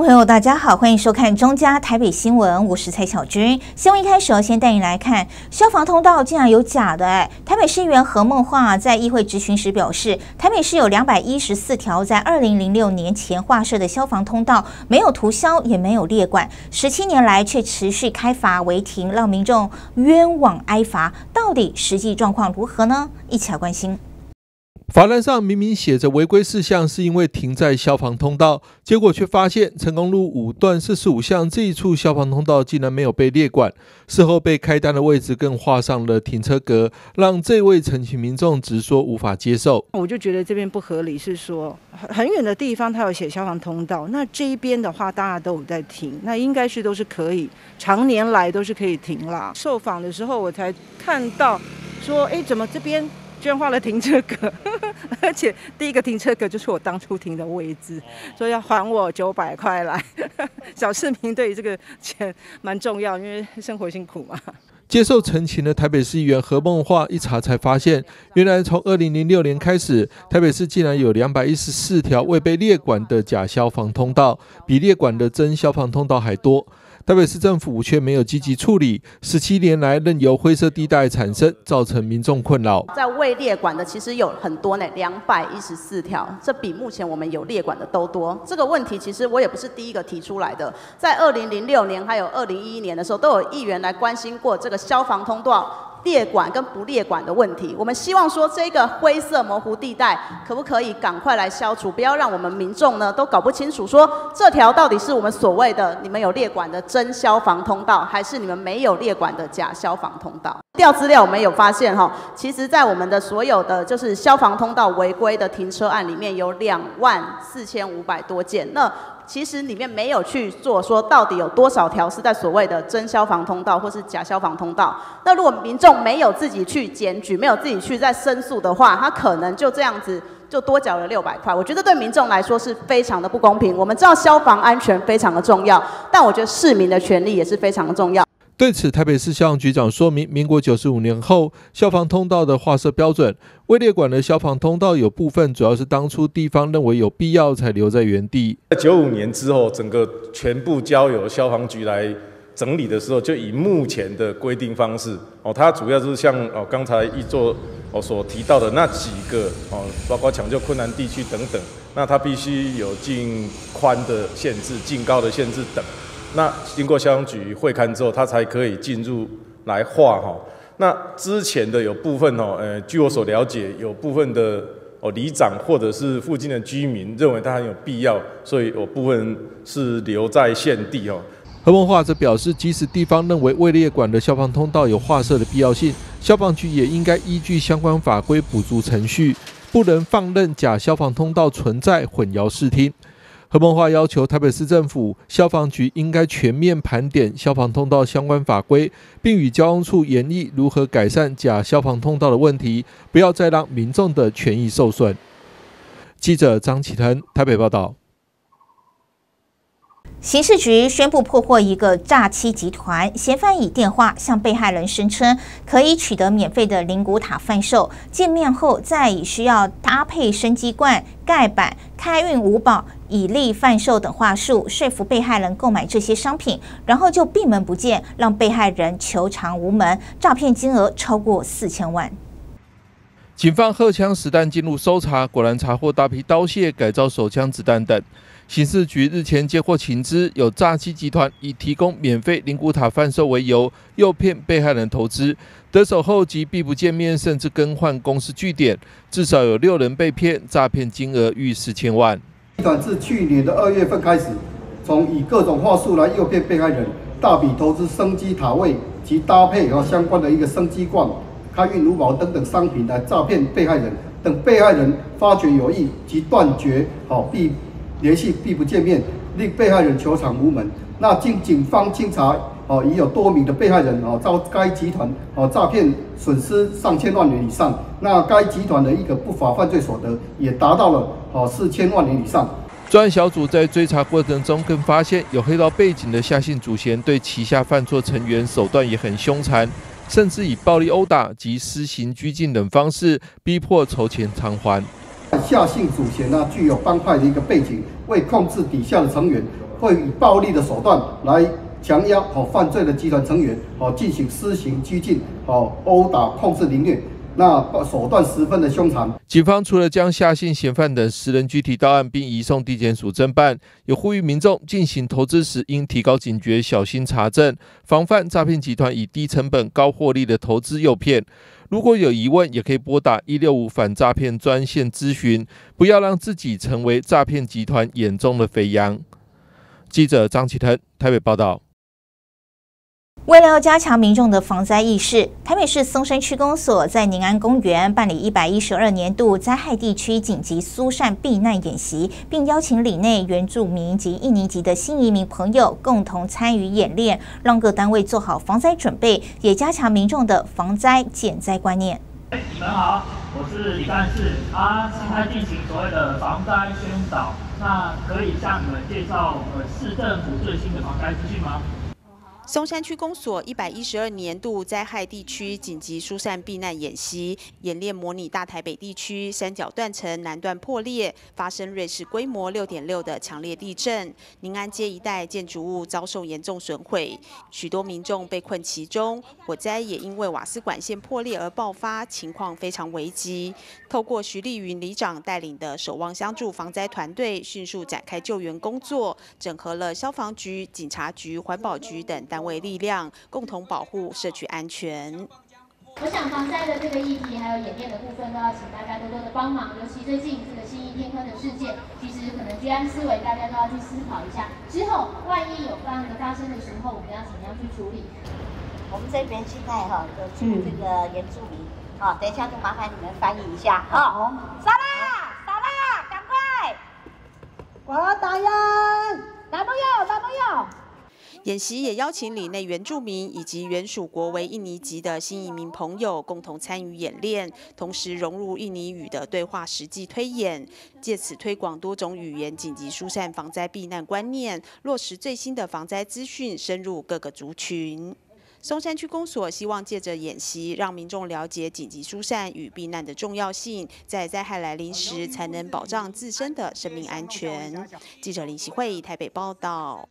朋友，大家好，欢迎收看中嘉台北新闻，我是蔡小军。新闻一开始先带你来看消防通道竟然有假的哎！台北市议员何梦画在议会质询时表示，台北市有两百一十四条在二零零六年前划设的消防通道，没有涂销，也没有列管，十七年来却持续开罚违停，让民众冤枉挨罚。到底实际状况如何呢？一起来关心。罚单上明明写着违规事项是因为停在消防通道，结果却发现成功路五段四十五巷这一处消防通道竟然没有被列管，事后被开单的位置更画上了停车格，让这位陈情民众直说无法接受。我就觉得这边不合理，是说很远的地方他有写消防通道，那这一边的话大家都有在停，那应该是都是可以，常年来都是可以停啦。受访的时候我才看到说，哎，怎么这边？居然画了停车格，而且第一个停车格就是我当初停的位置，说要还我九百块来。小市民对于这个钱蛮重要，因为生活辛苦嘛。接受陈情的台北市议员何梦化一查才发现，原来从二零零六年开始，台北市竟然有两百一十四条未被列管的假消防通道，比列管的真消防通道还多。台北市政府却没有积极处理，十七年来任由灰色地带产生，造成民众困扰。在未列管的其实有很多呢，两百一十四条，这比目前我们有列管的都多。这个问题其实我也不是第一个提出来的，在二零零六年还有二零一一年的时候，都有议员来关心过这个消防通道。列管跟不列管的问题，我们希望说这个灰色模糊地带可不可以赶快来消除？不要让我们民众呢都搞不清楚，说这条到底是我们所谓的你们有列管的真消防通道，还是你们没有列管的假消防通道？调资料我们有发现哈，其实在我们的所有的就是消防通道违规的停车案里面有两万四千五百多件。那其实里面没有去做说到底有多少条是在所谓的真消防通道或是假消防通道。那如果民众没有自己去检举，没有自己去在申诉的话，他可能就这样子就多缴了六百块。我觉得对民众来说是非常的不公平。我们知道消防安全非常的重要，但我觉得市民的权利也是非常的重要。对此，台北市消防局长说明，民国九十五年后，消防通道的划设标准，未列管的消防通道有部分主要是当初地方认为有必要才留在原地。在九五年之后，整个全部交由消防局来整理的时候，就以目前的规定方式哦，它主要就是像哦刚才一座哦所提到的那几个哦，包括抢救困难地区等等，那它必须有净宽的限制、净高的限制等。那经过消防局会勘之后，他才可以进入来画哈。那之前的有部分哦，呃，据我所了解，有部分的哦里长或者是附近的居民认为它很有必要，所以有部分是留在现地哦。何文化则表示，即使地方认为位列管的消防通道有划设的必要性，消防局也应该依据相关法规补足程序，不能放任假消防通道存在，混淆视听。何孟化要求台北市政府消防局应该全面盘点消防通道相关法规，并与交通处研议如何改善假消防通道的问题，不要再让民众的权益受损。记者张启腾台北报道。刑事局宣布破获一个诈欺集团，嫌犯以电话向被害人声称可以取得免费的灵骨塔贩售，见面后再以需要搭配生机罐、盖板、开运五宝以利贩售等话术说服被害人购买这些商品，然后就闭门不见，让被害人求偿无门，诈骗金额超过四千万。警方荷枪实弹进入搜查，果然查获大批刀械、改造手枪、子弹等。刑事局日前接获情资，有诈欺集团以提供免费灵骨塔贩售为由，诱骗被害人投资。得手后即避不见面，甚至更换公司据点，至少有六人被骗，诈骗金额逾四千万。集团自去年的二月份开始，从以各种话术来诱骗被害人大笔投资生机塔位及搭配和相关的一个生机罐、开运如宝等等商品来诈骗被害人。等被害人发觉有异即断绝好避。联系并不见面，令被害人求偿无门。那经警方清查，哦，已有多名的被害人哦遭该集团哦诈骗，损失上千万元以上。那该集团的一个不法犯罪所得也达到了哦四千万元以上。专案小组在追查过程中，更发现有黑道背景的夏姓祖贤对旗下犯错成员手段也很凶残，甚至以暴力殴打及施行拘禁等方式逼迫筹钱偿还。夏姓祖贤呢，具有帮派的一个背景，为控制底下的成员，会以暴力的手段来强压和犯罪的集团成员，好进行施行拘禁、好殴打、控制、凌虐。那手段十分的凶残。警方除了将夏姓嫌犯等十人具体到案并移送地检署侦办，也呼吁民众进行投资时应提高警觉，小心查证，防范诈骗集团以低成本高获利的投资诱骗。如果有疑问，也可以拨打一六五反诈骗专线咨询，不要让自己成为诈骗集团眼中的肥羊。记者张启腾台北报道。为了要加强民众的防灾意识，台北市松山区公所在宁安公园办理一百一十二年度灾害地区紧急疏散避难演习，并邀请里内原住民及印尼籍的新移民朋友共同参与演练，让各单位做好防灾准备，也加强民众的防灾减灾观念。你们好，我是李干事，啊，现在进行所谓的防灾宣导，那可以向你们介绍呃市政府最新的防灾资讯吗？松山区公所一百一十二年度灾害地区紧急疏散避难演习演练，模拟大台北地区三角断层南段破裂，发生瑞士规模六点六的强烈地震，宁安街一带建筑物遭受严重损毁，许多民众被困其中，火灾也因为瓦斯管线破裂而爆发，情况非常危急。透过徐丽云里长带领的守望相助防灾团队，迅速展开救援工作，整合了消防局、警察局、环保局等单。为力量，共同保护社区安全。我想防灾的这个议题，还有演练的部分，都要请大家多多的帮忙。尤其最近这个新一天坑的事件，其实可能居安思危，大家都要去思考一下。之后万一有这样的发生的时候，我们要怎么样去处理？我们这边现在哈有住这个原住民，好，等一下就麻烦你们翻译一下。好，杀啦，杀啦，赶快！我要打人，男朋友，男朋友。演习也邀请里内原住民以及原属国为印尼籍的新移民朋友共同参与演练，同时融入印尼语的对话实际推演，借此推广多种语言紧急疏散防灾避难观念，落实最新的防灾资讯，深入各个族群。松山区公所希望借着演习，让民众了解紧急疏散与避难的重要性，在灾害来临时才能保障自身的生命安全。记者林喜慧台北报道。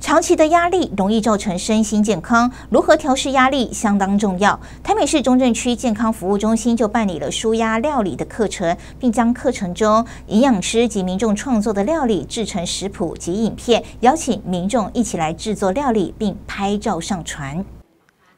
长期的压力容易造成身心健康，如何调试压力相当重要。台北市中正区健康服务中心就办理了舒压料理的课程，并将课程中营养师及民众创作的料理制成食谱及影片，邀请民众一起来制作料理，并拍照上传。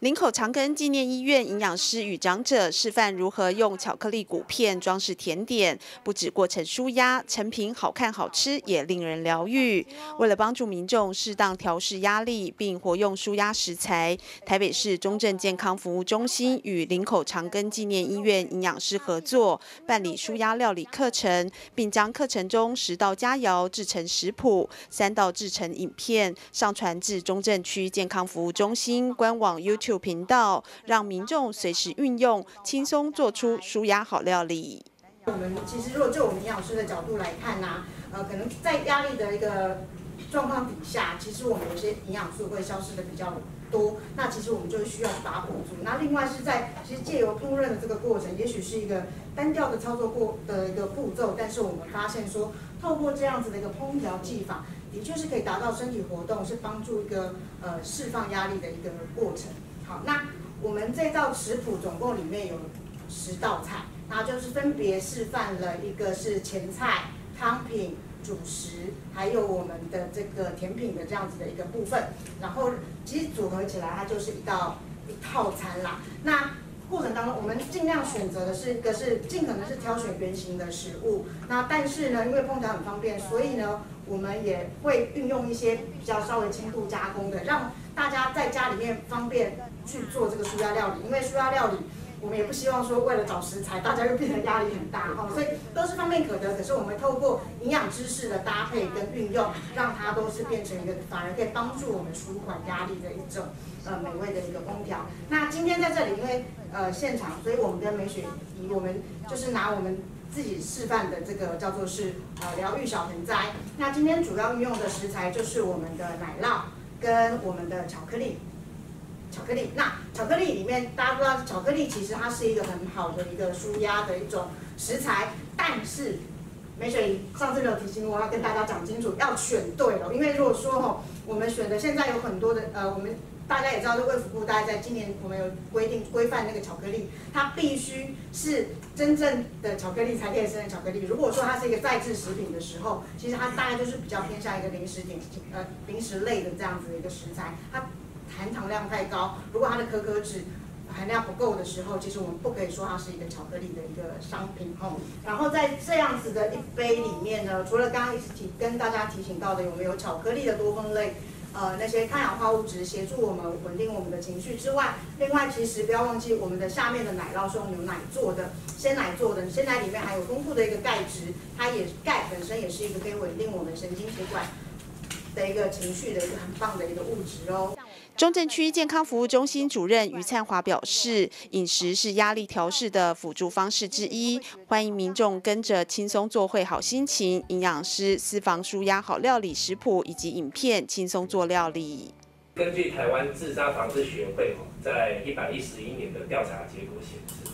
林口长庚纪念医院营养师与长者示范如何用巧克力谷片装饰甜点，不止过程舒压，成品好看好吃，也令人疗愈。为了帮助民众适当调试压力，并活用舒压食材，台北市中正健康服务中心与林口长庚纪念医院营养师合作，办理舒压料理课程，并将课程中十道佳肴制成食谱，三道制成影片，上传至中正区健康服务中心官网 YouTube。频道让民众随时运用，轻松做出舒压好料理。我们其实如果就我们营养师的角度来看呢，呃，可能在压力的一个状况底下，其实我们有些营养素会消失的比较多，那其实我们就需要把它补足。那另外是在其实借由烹饪的这个过程，也许是一个单调的操作过的一个步骤，但是我们发现说，透过这样子的一个烹调技法，的确是可以达到身体活动，是帮助一个呃释放压力的一个过程。好，那我们这道食谱总共里面有十道菜，那就是分别示范了一个是前菜、汤品、主食，还有我们的这个甜品的这样子的一个部分。然后其实组合起来，它就是一道一套餐啦。那过程当中，我们尽量选择的是一个是尽可能是挑选原形的食物。那但是呢，因为烹调很方便，所以呢，我们也会运用一些比较稍微轻度加工的，让大家在家里面方便。去做这个舒压料理，因为舒压料理，我们也不希望说为了找食材，大家又变成压力很大哈，所以都是方便可得。可是我们透过营养知识的搭配跟运用，让它都是变成一个反而可以帮助我们舒缓压力的一种呃美味的一个烹调。那今天在这里，因为呃现场，所以我们跟美雪以我们就是拿我们自己示范的这个叫做是呃疗愈小盆栽。那今天主要运用的食材就是我们的奶酪跟我们的巧克力。巧克力，那巧克力里面大家知道，巧克力其实它是一个很好的一个舒压的一种食材，但是梅雪上次没有提醒我要跟大家讲清楚，要选对了，因为如果说哈，我们选的现在有很多的呃，我们大家也知道，这卫福部大概在今年我们有规定规范那个巧克力，它必须是真正的巧克力才可以生的巧克力。如果说它是一个再制食品的时候，其实它大概就是比较偏向一个零食点呃零食类的这样子的一个食材，它含糖量太高，如果它的可可脂含量不够的时候，其实我们不可以说它是一个巧克力的一个商品哦。然后在这样子的一杯里面呢，除了刚刚一直提跟大家提醒到的，有没有巧克力的多酚类，呃，那些抗氧化物质协助我们稳定我们的情绪之外，另外其实不要忘记我们的下面的奶酪是用牛奶做的，鲜奶做的，鲜奶里面含有丰富的一个钙质，它也钙本身也是一个可以稳定我们神经血管的一个情绪的一个很棒的一个物质哦。中正区健康服务中心主任于灿华表示，饮食是压力调试的辅助方式之一，欢迎民众跟着轻松做会好心情，营养师私房舒压好料理食谱以及影片，轻松做料理。根据台湾自杀防治学会在一百一十一年的调查结果显示，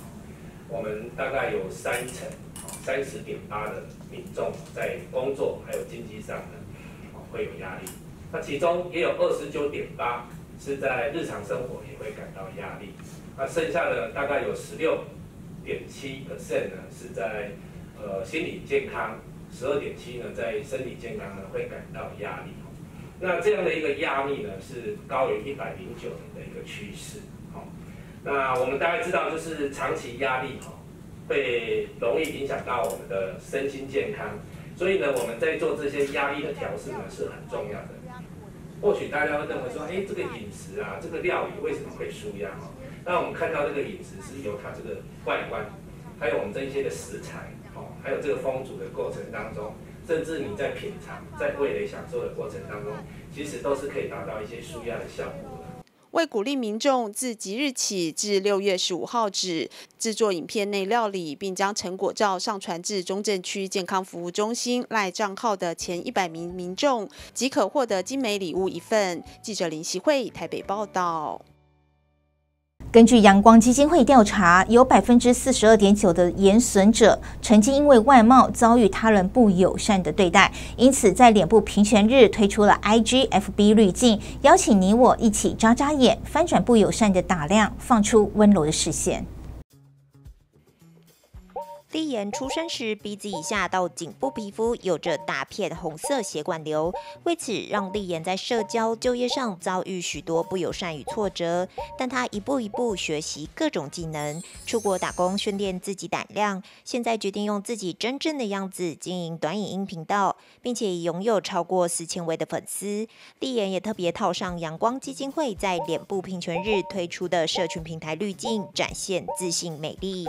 我们大概有三成，三十点八的民众在工作还有经济上呢，会有压力。那其中也有二十九点八。是在日常生活也会感到压力，那剩下的大概有十六点七 percent 呢是在呃心理健康，十二点七呢在身体健康呢会感到压力。那这样的一个压力呢是高于一百零九的一个趋势。好，那我们大概知道就是长期压力哈会容易影响到我们的身心健康，所以呢我们在做这些压力的调试呢是很重要的。或许大家会认为说，哎，这个饮食啊，这个料理为什么会舒压？哦，那我们看到这个饮食是由它这个外观，还有我们这一些的食材，哦，还有这个风煮的过程当中，甚至你在品尝、在味蕾享受的过程当中，其实都是可以达到一些舒压的效果。为鼓励民众自即日起至六月十五号止制作影片内料理，并将成果照上传至中正区健康服务中心赖账号的前一百名民众，即可获得精美礼物一份。记者林希慧台北报道。根据阳光基金会调查，有百分之四十二点九的延损者曾经因为外貌遭遇他人不友善的对待，因此在脸部平权日推出了 IGFB 滤镜，邀请你我一起眨眨眼，翻转不友善的打量，放出温柔的视线。丽妍出生时，鼻子以下到颈部皮肤有着大片红色血管瘤，为此让丽妍在社交、就业上遭遇许多不友善与挫折。但她一步一步学习各种技能，出国打工训练自己胆量，现在决定用自己真正的样子经营短影音频道，并且拥有超过四千位的粉丝。丽妍也特别套上阳光基金会在脸部平权日推出的社群平台滤镜，展现自信美丽。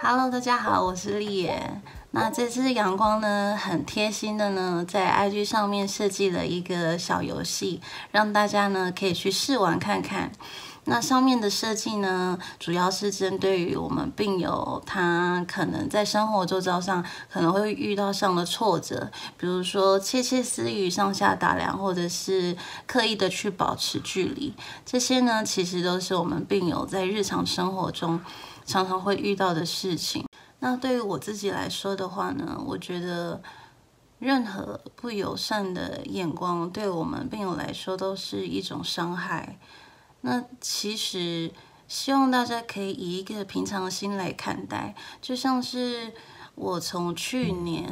Hello，大家好，我是丽妍。那这次阳光呢，很贴心的呢，在 IG 上面设计了一个小游戏，让大家呢可以去试玩看看。那上面的设计呢，主要是针对于我们病友他可能在生活周遭上可能会遇到上的挫折，比如说窃窃私语、上下打量，或者是刻意的去保持距离，这些呢，其实都是我们病友在日常生活中。常常会遇到的事情。那对于我自己来说的话呢，我觉得任何不友善的眼光对我们病友来说都是一种伤害。那其实希望大家可以以一个平常心来看待，就像是。我从去年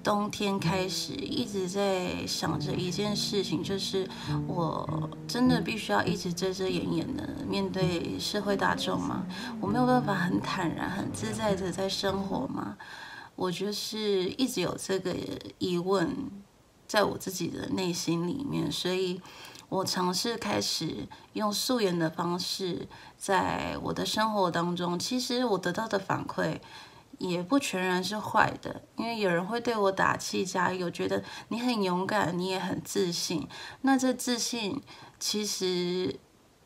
冬天开始一直在想着一件事情，就是我真的必须要一直遮遮掩掩的面对社会大众吗？我没有办法很坦然、很自在的在生活吗？我就是一直有这个疑问在我自己的内心里面，所以我尝试开始用素颜的方式，在我的生活当中，其实我得到的反馈。也不全然是坏的，因为有人会对我打气加油，觉得你很勇敢，你也很自信。那这自信其实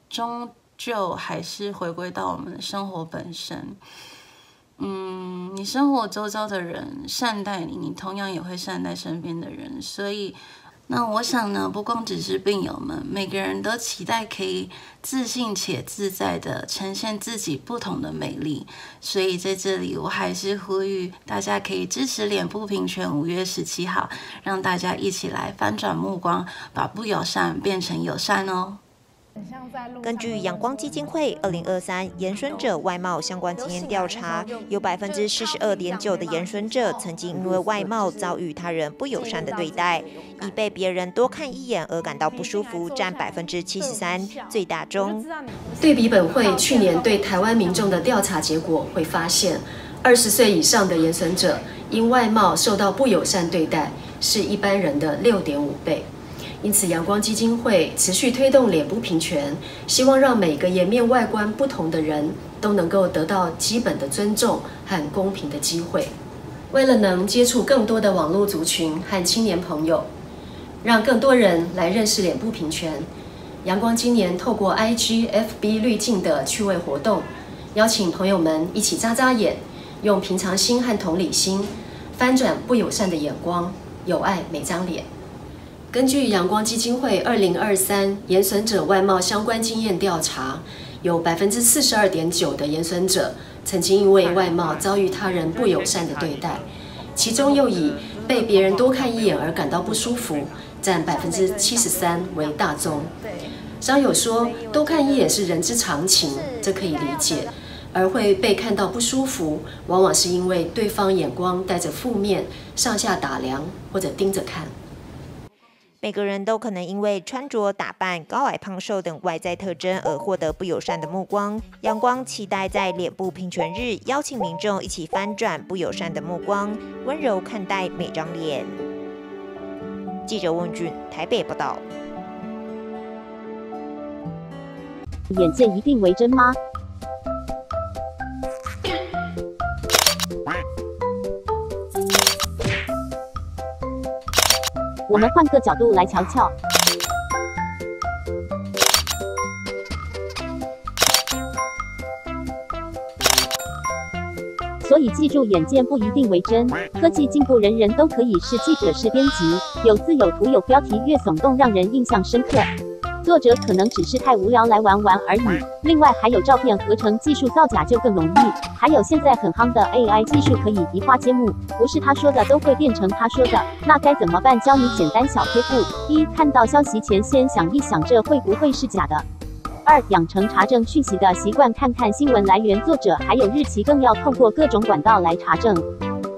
终究还是回归到我们的生活本身。嗯，你生活周遭的人善待你，你同样也会善待身边的人。所以那我想呢，不光只是病友们，每个人都期待可以自信且自在的呈现自己不同的美丽。所以在这里，我还是呼吁大家可以支持脸部平权五月十七号，让大家一起来翻转目光，把不友善变成友善哦。根据阳光基金会二零二三延伸者外貌相关经验调查，有百分之四十二点九的延伸者曾经因为外貌遭遇他人不友善的对待，以被别人多看一眼而感到不舒服，占百分之七十三，最大中。对比本会去年对台湾民众的调查结果，会发现二十岁以上的延伸者因外貌受到不友善对待，是一般人的六点五倍。因此，阳光基金会持续推动脸部平权，希望让每个颜面外观不同的人都能够得到基本的尊重和公平的机会。为了能接触更多的网络族群和青年朋友，让更多人来认识脸部平权，阳光今年透过 IG、FB 滤镜的趣味活动，邀请朋友们一起眨眨眼，用平常心和同理心翻转不友善的眼光，有爱每张脸。根据阳光基金会二零二三延损者外貌相关经验调查，有百分之四十二点九的延损者曾经因为外貌遭遇他人不友善的对待，其中又以被别人多看一眼而感到不舒服，占百分之七十三为大宗。商友说，多看一眼是人之常情，这可以理解，而会被看到不舒服，往往是因为对方眼光带着负面，上下打量或者盯着看。每个人都可能因为穿着打扮、高矮胖瘦等外在特征而获得不友善的目光。阳光期待在脸部平权日，邀请民众一起翻转不友善的目光，温柔看待每张脸。记者问俊，台北报道。眼见一定为真吗？我们换个角度来瞧瞧。所以记住，眼见不一定为真。科技进步，人人都可以是记者、是编辑，有字有图有标题，越耸动让人印象深刻。作者可能只是太无聊来玩玩而已。另外还有照片合成技术造假就更容易，还有现在很夯的 AI 技术可以移花接木，不是他说的都会变成他说的，那该怎么办？教你简单小贴步：一、看到消息前先想一想这会不会是假的；二、养成查证讯息的习惯，看看新闻来源、作者还有日期，更要透过各种管道来查证。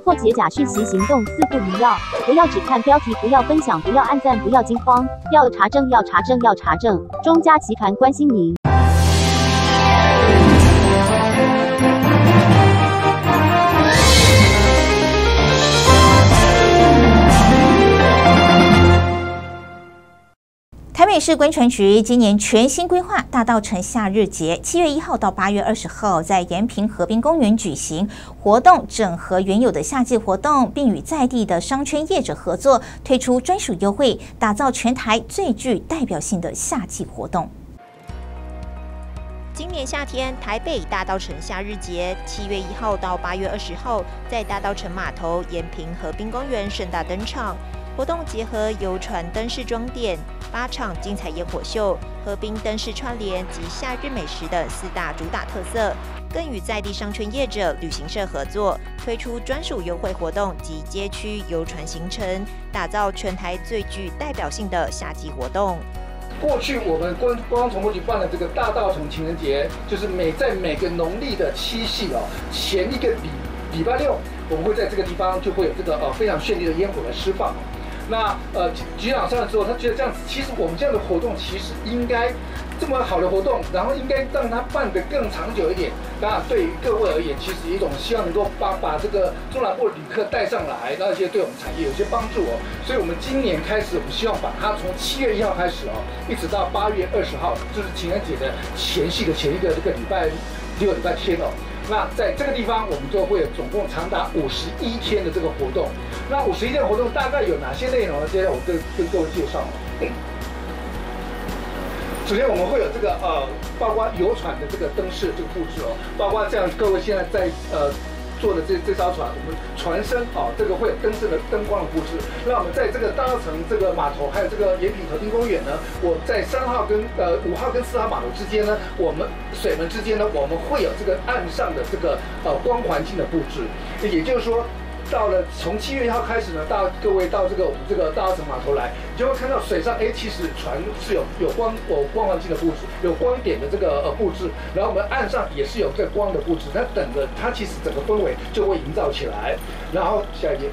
破解假讯息行动四不一要：不要只看标题，不要分享，不要按赞，不要惊慌，要查证，要查证，要查证。中嘉集团关心您。北市观传局今年全新规划大稻城夏日节，七月一号到八月二十号在延平河滨公园举行活动，整合原有的夏季活动，并与在地的商圈业者合作，推出专属优惠，打造全台最具代表性的夏季活动。今年夏天，台北大稻城夏日节，七月一号到八月二十号，在大稻城码头延平河滨公园盛大登场。活动结合游船灯饰装点、八场精彩烟火秀、河滨灯饰串联及夏日美食的四大主打特色，更与在地商圈业者、旅行社合作，推出专属优惠活动及街区游船行程，打造全台最具代表性的夏季活动。过去我们观光总局办的这个大稻城情人节，就是每在每个农历的七夕哦前一个礼礼拜六，我们会在这个地方就会有这个呃非常绚丽的烟火来释放。那呃局长上了之后，他觉得这样子，其实我们这样的活动其实应该这么好的活动，然后应该让它办得更长久一点。当然，对于各位而言，其实一种希望能够把把这个中南部旅客带上来，那些对我们产业有些帮助哦。所以我们今年开始，我们希望把它从七月一号开始哦，一直到八月二十号，就是情人节的前夕的前一个这个礼拜六礼拜天哦。那在这个地方，我们就会有总共长达五十一天的这个活动。那五十一天活动大概有哪些内容呢？接下来我跟跟各位介绍。首先我们会有这个呃，包括游船的这个灯饰这个布置哦，包括这样各位现在在呃做的这这艘船，我们船身啊，这个会有灯饰的灯光的布置。那我们在这个搭乘这个码头，还有这个延平河滨公园呢，我在三号跟呃五号跟四号码头之间呢，我们水门之间呢，我们会有这个岸上的这个呃光环境的布置，也就是说。到了从七月一号开始呢，大各位到这个我们这个大澳城码头来，你就会看到水上哎，其实船是有有光有光环境的布置，有光点的这个呃布置，然后我们岸上也是有这光的布置，那等着它其实整个氛围就会营造起来。然后下一页。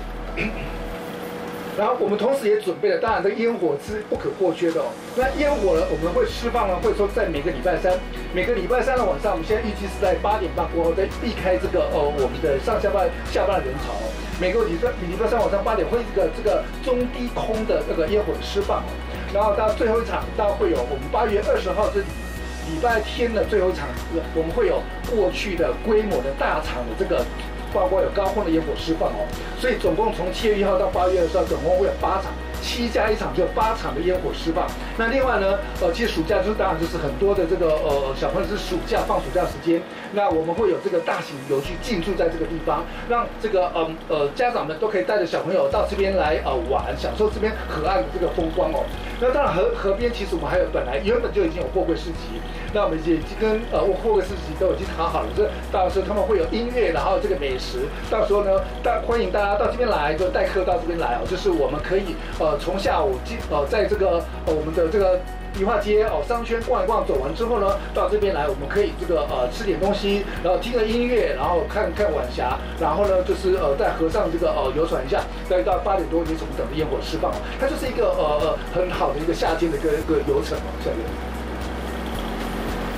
然后我们同时也准备了，当然这个烟火是不可或缺的哦。那烟火呢，我们会释放呢，会说在每个礼拜三，每个礼拜三的晚上，我们现在预计是在八点半过后，再避开这个呃我们的上下班下班的人潮。每个礼拜礼拜三晚上八点会一个这个中低空的这个烟火的释放哦，然后到最后一场，到会有我们八月二十号这礼拜天的最后一场，我们会有过去的规模的大场的这个。包括有高空的烟火释放哦，所以总共从七月一号到八月二十号，总共会有八场。七加一场就八场的烟火释放。那另外呢，呃，其实暑假就是当然就是很多的这个呃小朋友是暑假放暑假时间，那我们会有这个大型游具进驻在这个地方，让这个嗯呃家长们都可以带着小朋友到这边来呃玩，享受这边河岸的这个风光哦。那当然河河边其实我们还有本来原本就已经有货柜市集，那我们已经跟呃货柜市集都已经谈好了，这到时候他们会有音乐，然后这个美食，到时候呢大欢迎大家到这边来，就带客到这边来哦，就是我们可以呃。从下午进呃，在这个呃我们的这个迪化街哦商圈逛一逛，走完之后呢，到这边来，我们可以这个呃吃点东西，然后听个音乐，然后看看晚霞，然后呢就是呃在河上这个呃游船一下，再到八点多你从等着烟火释放，它就是一个呃呃很好的一个夏天的一个一个游程哦，下面。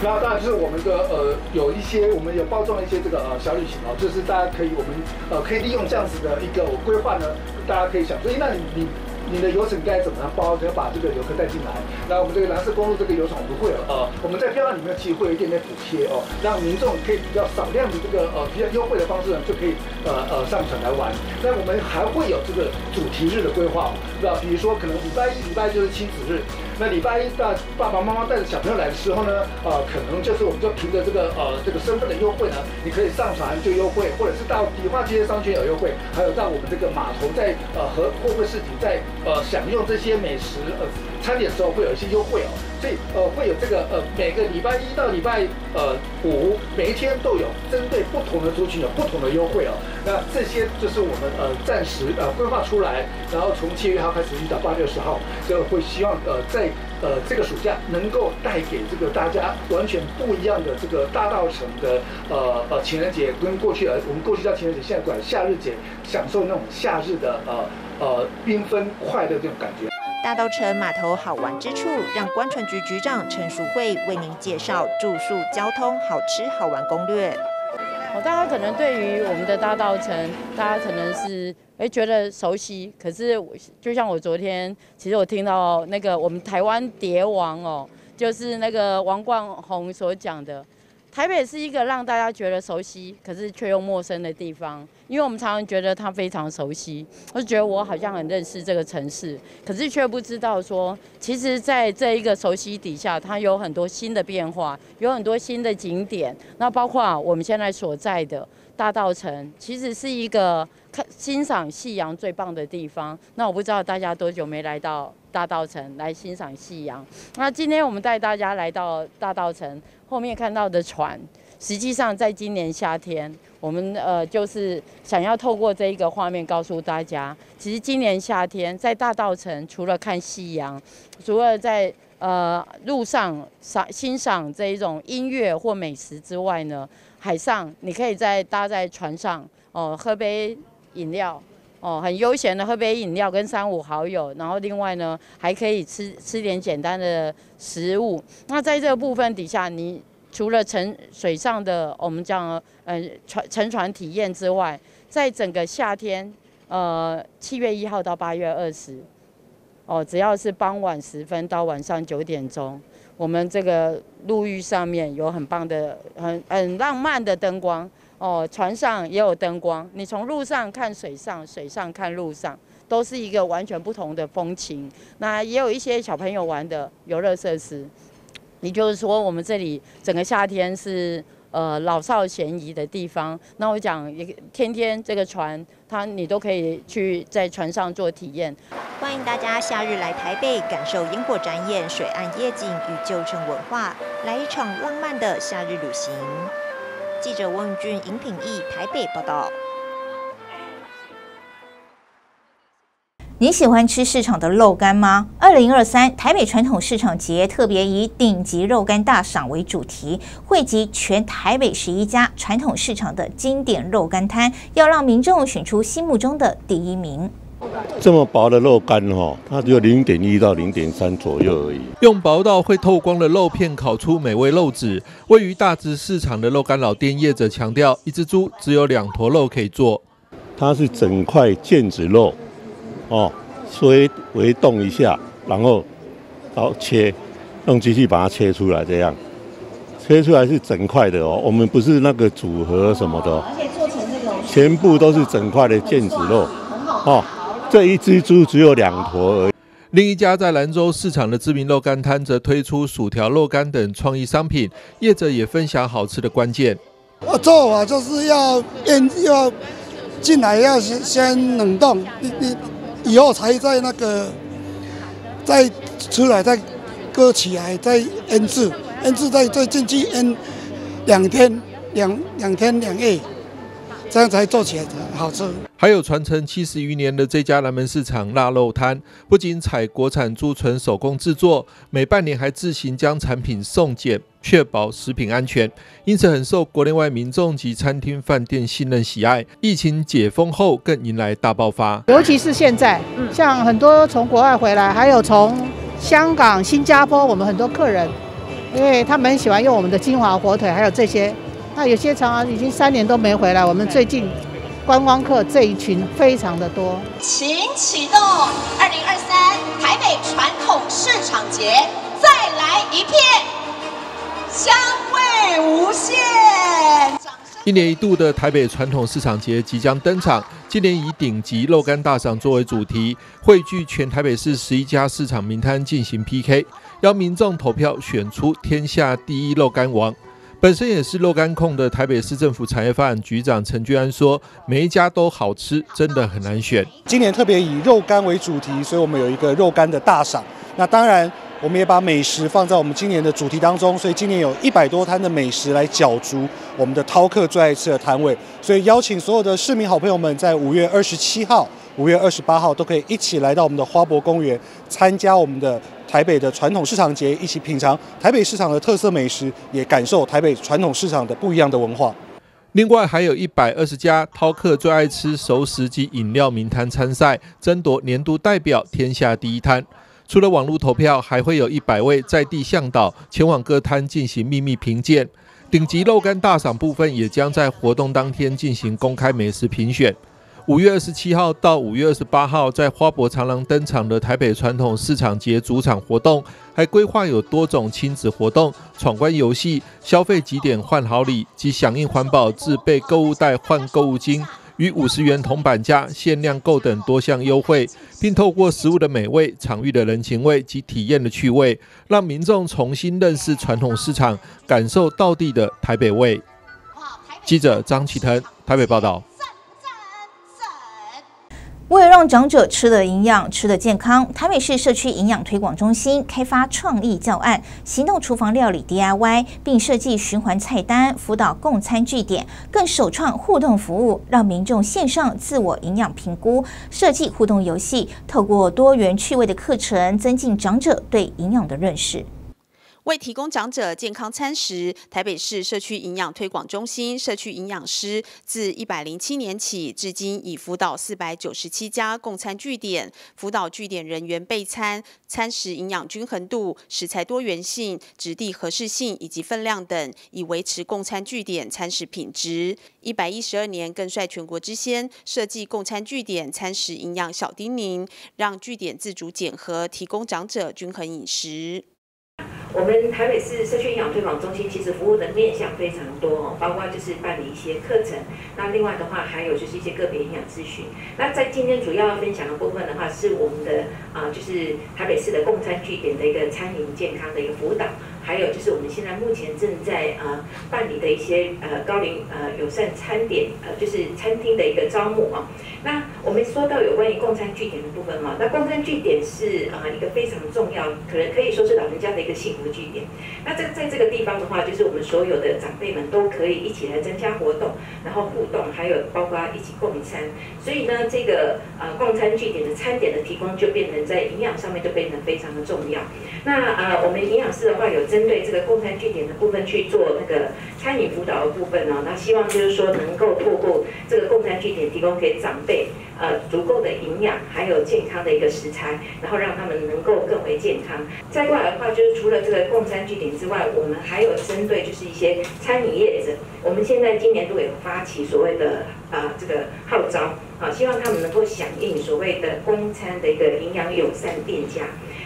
那当然就是我们的呃有一些我们有包装一些这个呃小旅行哦，就是大家可以我们呃可以利用这样子的一个规划呢，大家可以想，所以那你你。你的游程该怎么样包？只要把这个游客带进来。那我们这个蓝色公路这个游程，我们会有呃，我们在票案里面其实会有一点点补贴哦，让民众可以比较少量的这个呃比较优惠的方式呢，就可以呃呃上船来玩。那我们还会有这个主题日的规划，对吧？比如说可能礼拜一、礼拜就是亲子日。那礼拜一到爸爸妈妈带着小朋友来的时候呢，呃，可能就是我们就凭着这个呃这个身份的优惠呢，你可以上船就优惠，或者是到迪化街商圈有优惠，还有到我们这个码头在呃和货柜市集在呃享用这些美食呃餐点时候会有一些优惠哦。所以呃会有这个呃每个礼拜一到礼拜呃五每一天都有针对不同的族群有不同的优惠哦。那这些就是我们呃暂时呃规划出来，然后从七月一号开始一直到八月十号，就会希望呃在呃这个暑假能够带给这个大家完全不一样的这个大道城的呃呃情人节，跟过去呃我们过去叫情人节，现在管夏日节，享受那种夏日的呃呃缤纷快乐这种感觉。大道城码头好玩之处，让关船局局长陈淑慧为您介绍住宿、交通、好吃好玩攻略。哦，大家可能对于我们的大道城，大家可能是哎觉得熟悉，可是就像我昨天，其实我听到那个我们台湾蝶王哦，就是那个王冠宏所讲的。台北是一个让大家觉得熟悉，可是却又陌生的地方，因为我们常常觉得它非常熟悉，我就觉得我好像很认识这个城市，可是却不知道说，其实在这一个熟悉底下，它有很多新的变化，有很多新的景点，那包括我们现在所在的大道城，其实是一个看欣赏夕阳最棒的地方。那我不知道大家多久没来到大道城来欣赏夕阳？那今天我们带大家来到大道城。后面看到的船，实际上在今年夏天，我们呃就是想要透过这一个画面告诉大家，其实今年夏天在大道城，除了看夕阳，除了在呃路上赏欣赏这一种音乐或美食之外呢，海上你可以在搭在船上哦，喝杯饮料哦，很悠闲的喝杯饮料，跟三五好友，然后另外呢还可以吃吃点简单的。食物，那在这个部分底下，你除了乘水上的我们讲呃船乘船体验之外，在整个夏天，呃七月一号到八月二十，哦，只要是傍晚时分到晚上九点钟，我们这个陆域上面有很棒的、很很浪漫的灯光，哦，船上也有灯光，你从路上看水上，水上看路上。都是一个完全不同的风情。那也有一些小朋友玩的游乐设施。也就是说，我们这里整个夏天是呃老少咸宜的地方。那我讲，也天天这个船，它你都可以去在船上做体验。欢迎大家夏日来台北，感受烟火展演、水岸夜景与旧城文化，来一场浪漫的夏日旅行。记者汪俊、尹品义台北报道。你喜欢吃市场的肉干吗？二零二三台北传统市场节特别以顶级肉干大赏为主题，汇集全台北十一家传统市场的经典肉干摊，要让民众选出心目中的第一名。这么薄的肉干哦，它只有零点一到零点三左右而已。用薄到会透光的肉片烤出美味肉质。位于大直市场的肉干老店业者强调，一只猪只有两坨肉可以做，它是整块腱子肉。哦，微微动一下，然后刀切，用机器把它切出来，这样切出来是整块的哦。我们不是那个组合什么的，而且做成那种全部都是整块的腱子肉。哦，这一只猪只有两坨而已。另一家在兰州市场的知名肉干摊则推出薯条、肉干等创意商品，业者也分享好吃的关键。我做法就是要腌，要进来要先先冷冻，你你。以后才在那个再出来再割起来再腌制，腌制再再进去腌两天两两天两夜，这样才做起来好吃。还有传承七十余年的这家南门市场腊肉摊，不仅采国产猪纯手工制作，每半年还自行将产品送检。确保食品安全，因此很受国内外民众及餐厅饭店信任喜爱。疫情解封后，更迎来大爆发。尤其是现在，像很多从国外回来，还有从香港、新加坡，我们很多客人，因为他们很喜欢用我们的金华火腿，还有这些。那有些常常已经三年都没回来，我们最近观光客这一群非常的多。请启动二零二三台北传统市场节，再来一片。香味无限。一年一度的台北传统市场节即将登场，今年以顶级肉干大赏作为主题，汇聚全台北市十一家市场名摊进行 PK，邀民众投票选出天下第一肉干王。本身也是肉干控的台北市政府产业发展局长陈俊安说：“每一家都好吃，真的很难选。今年特别以肉干为主题，所以我们有一个肉干的大赏。那当然。”我们也把美食放在我们今年的主题当中，所以今年有一百多摊的美食来角逐我们的饕客最爱吃的摊位。所以邀请所有的市民好朋友们，在五月二十七号、五月二十八号都可以一起来到我们的花博公园，参加我们的台北的传统市场节，一起品尝台北市场的特色美食，也感受台北传统市场的不一样的文化。另外，还有一百二十家饕客最爱吃熟食及饮料名摊参赛，争夺年度代表、天下第一摊。除了网络投票，还会有一百位在地向导前往各摊进行秘密评鉴。顶级肉干大赏部分也将在活动当天进行公开美食评选。五月二十七号到五月二十八号，在花博长廊登场的台北传统市场节主场活动，还规划有多种亲子活动、闯关游戏、消费几点换好礼及响应环保自备购物袋换购物金。与五十元铜板价、限量购等多项优惠，并透过食物的美味、场域的人情味及体验的趣味，让民众重新认识传统市场，感受到地的台北味。记者张启腾台北报道。为了让长者吃的营养、吃的健康，台北市社区营养推广中心开发创意教案——行动厨房料理 DIY，并设计循环菜单，辅导共餐据点，更首创互动服务，让民众线上自我营养评估，设计互动游戏，透过多元趣味的课程，增进长者对营养的认识。为提供长者健康餐食，台北市社区营养推广中心社区营养师自一百零七年起，至今已辅导四百九十七家共餐据点，辅导据点人员备餐、餐食营养均衡度、食材多元性、质地合适性以及分量等，以维持共餐据点餐食品质。一百一十二年更率全国之先，设计共餐据点餐食营养小叮咛，让据点自主检核，提供长者均衡饮食。我们台北市社区营养推广中心其实服务的面向非常多哦，包括就是办理一些课程，那另外的话还有就是一些个别营养咨询。那在今天主要要分享的部分的话，是我们的啊，就是台北市的共餐据点的一个餐饮健康的一个辅导。还有就是我们现在目前正在呃办理的一些呃高龄呃友善餐点呃就是餐厅的一个招募啊。那我们说到有关于共餐据点的部分哈，那共餐据点是啊一个非常重要，可能可以说是老人家的一个幸福据点。那这在这个地方的话，就是我们所有的长辈们都可以一起来增加活动，然后互动，还有包括一起共餐。所以呢，这个呃共餐据点的餐点的提供就变成在营养上面就变得非常的重要。那呃我们营养师的话有针对这个共餐据点的部分去做那个餐饮辅导的部分呢，那希望就是说能够透过这个共餐据点提供给长辈呃足够的营养，还有健康的一个食材，然后让他们能够更为健康。再过来的话，就是除了这个共餐据点之外，我们还有针对就是一些餐饮业者，我们现在今年度有发起所谓的啊这个号召啊，希望他们能够响应所谓的公餐的一个营养友善店家。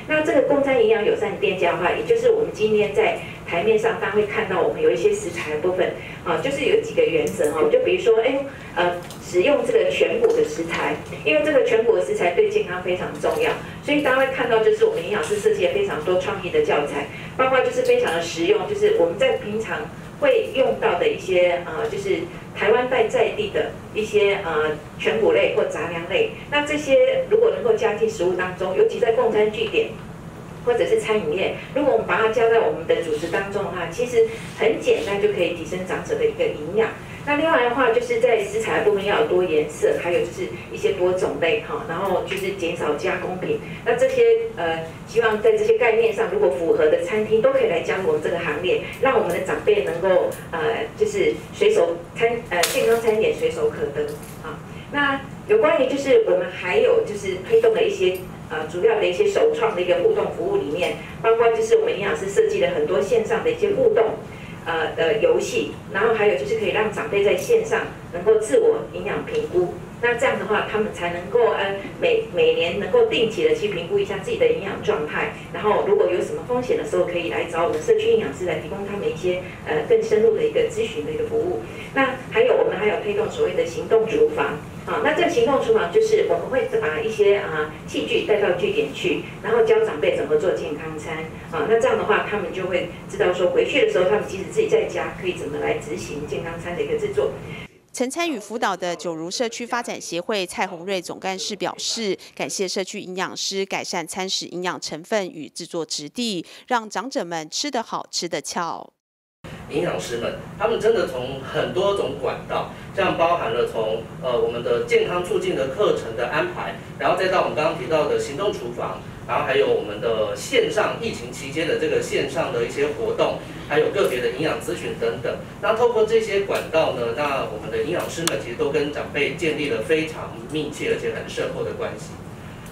那这个公餐营养友善店家的话，也就是我们今天在台面上，大家会看到我们有一些食材的部分啊，就是有几个原则哈，就比如说，哎，呃，使用这个全谷的食材，因为这个全谷的食材对健康非常重要，所以大家会看到，就是我们营养师设计了非常多创意的教材，包括就是非常的实用，就是我们在平常会用到的一些呃，就是台湾在在地的一些呃全谷类或杂粮类，那这些如果能够加进食物当中，尤其在共餐据点。或者是餐饮业，如果我们把它加在我们的主食当中的话，其实很简单就可以提升长者的一个营养。那另外的话，就是在食材部分要有多颜色，还有就是一些多种类哈，然后就是减少加工品。那这些呃，希望在这些概念上，如果符合的餐厅都可以来加入我们这个行列，让我们的长辈能够呃，就是随手餐呃健康餐点随手可得啊。那有关于就是我们还有就是推动的一些。呃，主要的一些首创的一个互动服务里面，包括就是我们营养师设计了很多线上的一些互动，呃的游戏，然后还有就是可以让长辈在线上能够自我营养评估。那这样的话，他们才能够呃每每年能够定期的去评估一下自己的营养状态，然后如果有什么风险的时候，可以来找我们社区营养师来提供他们一些呃更深入的一个咨询的一个服务。那还有我们还有推动所谓的行动厨房。好，那这个行动厨房就是我们会把一些啊器具带到据点去，然后教长辈怎么做健康餐。啊，那这样的话，他们就会知道说回去的时候，他们即使自己在家，可以怎么来执行健康餐的一个制作。曾参与辅导的九如社区发展协会蔡宏瑞总干事表示，感谢社区营养师改善餐食营养成分与制作质地，让长者们吃得好、吃得俏。营养师们，他们真的从很多种管道，像包含了从呃我们的健康促进的课程的安排，然后再到我们刚刚提到的行动厨房，然后还有我们的线上疫情期间的这个线上的一些活动，还有个别的营养咨询等等。那透过这些管道呢，那我们的营养师们其实都跟长辈建立了非常密切而且很深厚的关系。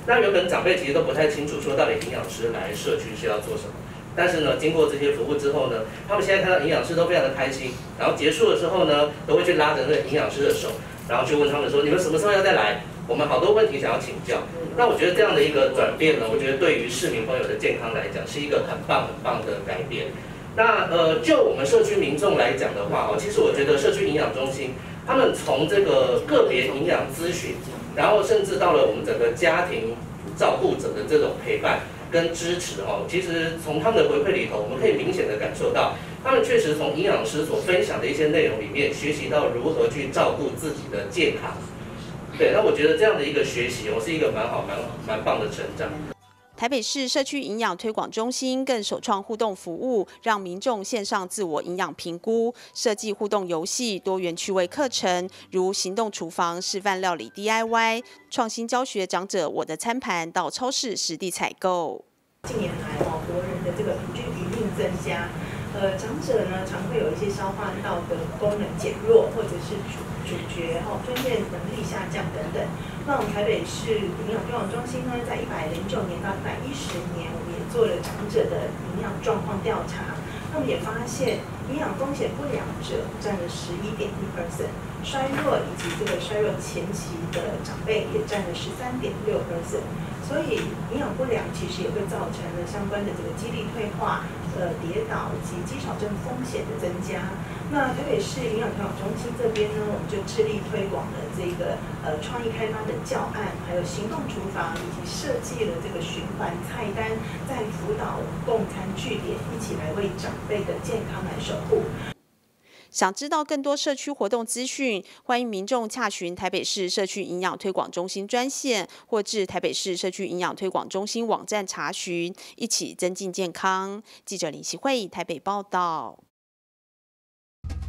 那原本长辈其实都不太清楚说到底营养师来社区是要做什么。但是呢，经过这些服务之后呢，他们现在看到营养师都非常的开心，然后结束的时候呢，都会去拉着那个营养师的手，然后去问他们说：“你们什么时候要再来？我们好多问题想要请教。”那我觉得这样的一个转变呢，我觉得对于市民朋友的健康来讲，是一个很棒很棒的改变。那呃，就我们社区民众来讲的话哦，其实我觉得社区营养中心，他们从这个个别营养咨询，然后甚至到了我们整个家庭照顾者的这种陪伴。跟支持哦，其实从他们的回馈里头，我们可以明显的感受到，他们确实从营养师所分享的一些内容里面，学习到如何去照顾自己的健康。对，那我觉得这样的一个学习，我是一个蛮好、蛮蛮棒的成长。台北市社区营养推广中心更首创互动服务，让民众线上自我营养评估，设计互动游戏、多元趣味课程，如行动厨房示范料理 DIY、创新教学长者我的餐盘到超市实地采购。近年来哦，国人的这个平均年龄增加，呃，长者呢常会有一些消化道的功能减弱，或者是主角哦吞咽能力下降等等。那我们台北市营养推广中心呢，在一百零九年到一百一十年，我们也做了长者的营养状况调查。那我们也发现，营养风险不良者占了十一点一 percent，衰弱以及这个衰弱前期的长辈也占了十三点六 percent。所以营养不良其实也会造成了相关的这个肌力退化、呃跌倒以及肌少症风险的增加。那台北市营养调养中心这边呢，我们就致力推广了这个呃创意开发的教案，还有行动厨房，以及设计了这个循环菜单，在辅导共餐据点，一起来为长辈的健康来守护。想知道更多社区活动资讯，欢迎民众洽询台北市社区营养推广中心专线，或至台北市社区营养推广中心网站查询，一起增进健康。记者林希慧台北报道。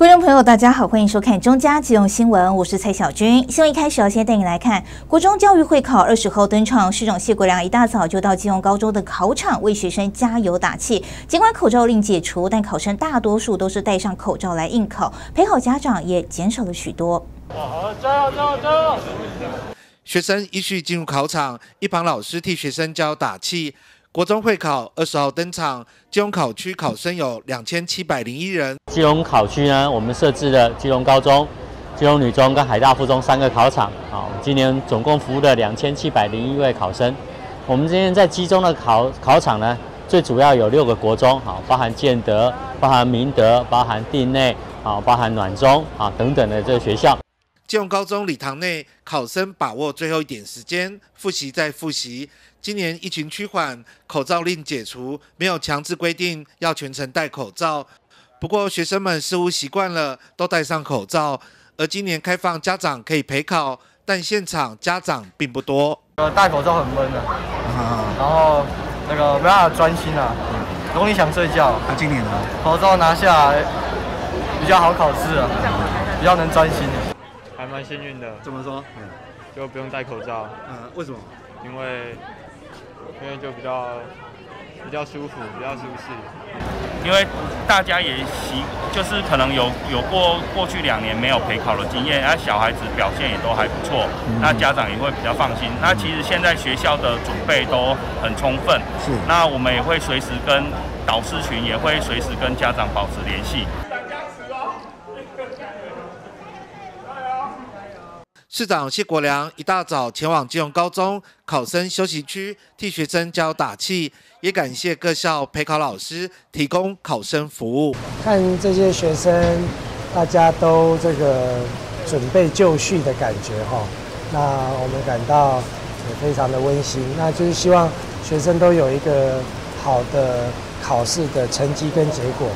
观众朋友，大家好，欢迎收看中嘉金融新闻，我是蔡小军。新闻一开始要先带你来看国中教育会考二十号登场，市长谢国良一大早就到金融高中的考场为学生加油打气。尽管口罩令解除，但考生大多数都是戴上口罩来应考，陪考家长也减少了许多。好，加油，加油，加油！学生依序进入考场，一旁老师替学生加油打气。国中会考二十号登场，基隆考区考生有两千七百零一人。基隆考区呢，我们设置了基隆高中、基隆女中跟海大附中三个考场。好，今年总共服务了两千七百零一位考生。我们今天在基中的考考场呢，最主要有六个国中，好，包含建德、包含明德、包含地内、好，包含暖中啊等等的这个学校。基隆高中礼堂内，考生把握最后一点时间复习再复习。今年疫情趋缓，口罩令解除，没有强制规定要全程戴口罩。不过学生们似乎习惯了，都戴上口罩。而今年开放家长可以陪考，但现场家长并不多。呃，戴口罩很闷的，然后那个没办法专心啊，容易想睡觉。那今年呢？口罩拿下来比较好考试啊，比较能专心。还蛮幸运的。怎么说？就不用戴口罩。嗯，为什么？因为。因为就比较比较舒服，比较舒适。因为大家也习，就是可能有有过过去两年没有陪考的经验，那小孩子表现也都还不错，那家长也会比较放心。那其实现在学校的准备都很充分，是。那我们也会随时跟导师群，也会随时跟家长保持联系。市长谢国良一大早前往金融高中考生休息区替学生加油打气，也感谢各校陪考老师提供考生服务。看这些学生，大家都这个准备就绪的感觉哈，那我们感到也非常的温馨。那就是希望学生都有一个好的考试的成绩跟结果。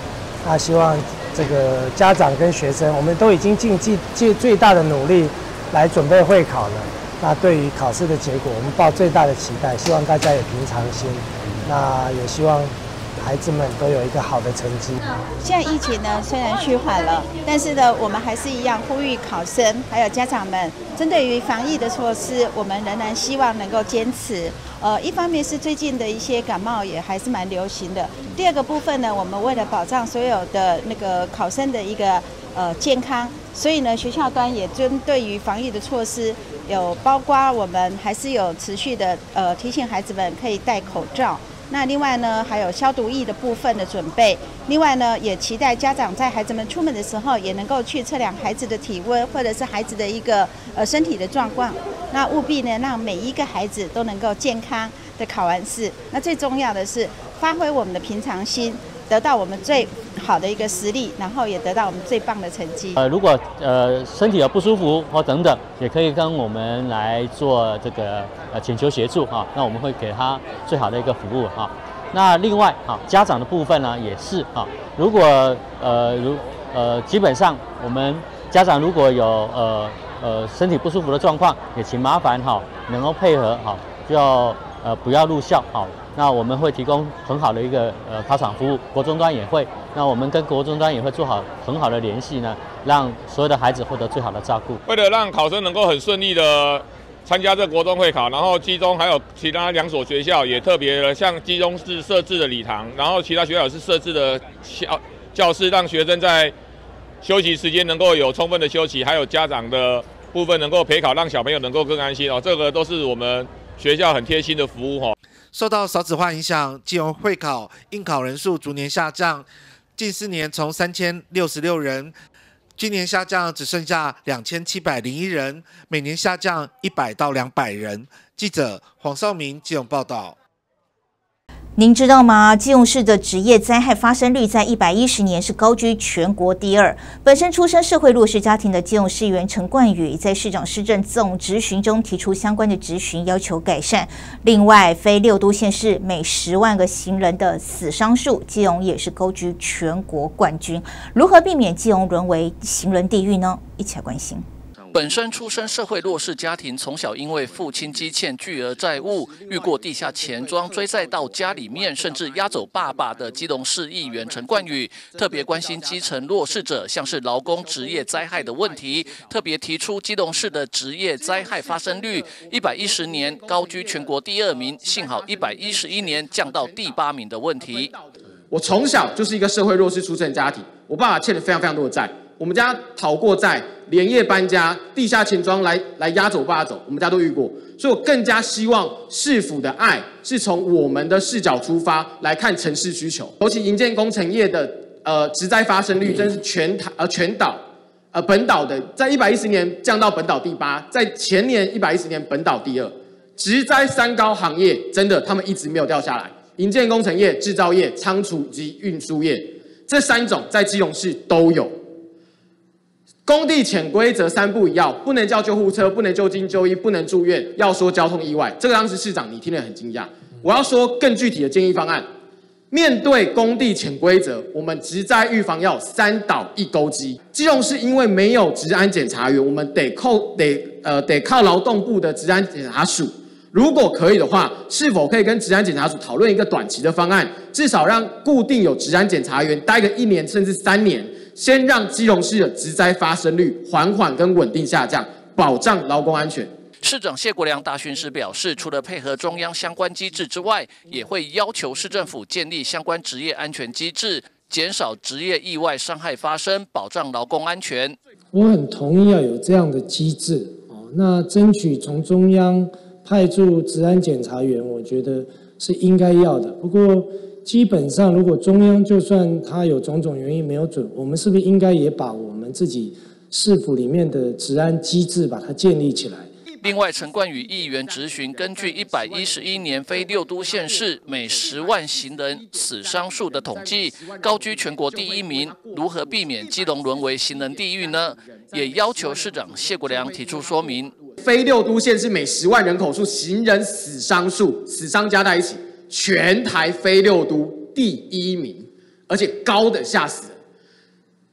那希望这个家长跟学生，我们都已经尽尽尽最大的努力。来准备会考了，那对于考试的结果，我们抱最大的期待，希望大家也平常心，那也希望孩子们都有一个好的成绩。现在疫情呢虽然趋缓了，但是呢，我们还是一样呼吁考生还有家长们，针对于防疫的措施，我们仍然希望能够坚持。呃，一方面是最近的一些感冒也还是蛮流行的，第二个部分呢，我们为了保障所有的那个考生的一个。呃，健康，所以呢，学校端也针对于防疫的措施，有包括我们还是有持续的呃提醒孩子们可以戴口罩。那另外呢，还有消毒液的部分的准备。另外呢，也期待家长在孩子们出门的时候，也能够去测量孩子的体温或者是孩子的一个呃身体的状况。那务必呢让每一个孩子都能够健康的考完试。那最重要的是发挥我们的平常心。得到我们最好的一个实力，然后也得到我们最棒的成绩。呃，如果呃身体有不舒服或等等，也可以跟我们来做这个呃请求协助哈。那我们会给他最好的一个服务哈。那另外哈，家长的部分呢也是哈。如果呃如呃基本上我们家长如果有呃呃身体不舒服的状况，也请麻烦哈能够配合哈，就呃不要入校好。那我们会提供很好的一个呃考场服务，国中端也会。那我们跟国中端也会做好很好的联系呢，让所有的孩子获得最好的照顾。为了让考生能够很顺利的参加这国中会考，然后基中还有其他两所学校也特别的，像基中是设置的礼堂，然后其他学校是设置的教教室，让学生在休息时间能够有充分的休息，还有家长的部分能够陪考，让小朋友能够更安心哦。这个都是我们学校很贴心的服务哈。受到少子化影响，金融会考应考人数逐年下降，近四年从三千六十六人，今年下降只剩下两千七百零一人，每年下降一百到两百人。记者黄少明金融报道。您知道吗？基隆市的职业灾害发生率在一百一十年是高居全国第二。本身出身社会弱势家庭的基隆市议员陈冠宇，在市长施政总质询中提出相关的质询，要求改善。另外，非六都县市每十万个行人的死伤数，基隆也是高居全国冠军。如何避免基隆沦为行人地狱呢？一起来关心。本身出身社会弱势家庭，从小因为父亲积欠巨额债务，遇过地下钱庄追债到家里面，甚至押走爸爸的基隆市议员陈冠宇，特别关心基层弱势者，像是劳工职业灾害的问题，特别提出基隆市的职业灾害发生率一百一十年高居全国第二名，幸好一百一十一年降到第八名的问题。我从小就是一个社会弱势出身家庭，我爸爸欠了非常非常多的债。我们家讨过债，连夜搬家，地下钱庄来来押走爸走，我们家都遇过，所以我更加希望市府的爱是从我们的视角出发来看城市需求，尤其营建工程业的呃职灾发生率真是全台呃全岛呃本岛的，在一百一十年降到本岛第八，在前年一百一十年本岛第二，职灾三高行业真的他们一直没有掉下来，营建工程业、制造业、仓储及运输业这三种在基隆市都有。工地潜规则三不一要：不能叫救护车，不能就近就医，不能住院。要说交通意外，这个当时市长你听得很惊讶。我要说更具体的建议方案：面对工地潜规则，我们职灾预防要三倒一钩机。基隆是因为没有治安检查员，我们得靠得呃得靠劳动部的治安检查署。如果可以的话，是否可以跟治安检查署讨论一个短期的方案，至少让固定有治安检查员待个一年甚至三年？先让基隆市的职灾发生率缓缓跟稳定下降，保障劳工安全。市长谢国良大训时表示，除了配合中央相关机制之外，也会要求市政府建立相关职业安全机制，减少职业意外伤害发生，保障劳工安全。我很同意要有这样的机制哦，那争取从中央派驻治安检查员，我觉得是应该要的。不过。基本上，如果中央就算他有种种原因没有准，我们是不是应该也把我们自己市府里面的治安机制把它建立起来？另外，陈冠宇议员质询，根据一百一十一年非六都县市每十万行人死伤数的统计，高居全国第一名，如何避免基隆沦为行人地狱呢？也要求市长谢国良提出说明。非六都县市每十万人口数行人死伤数，死伤加在一起。全台非六都第一名，而且高的吓死人。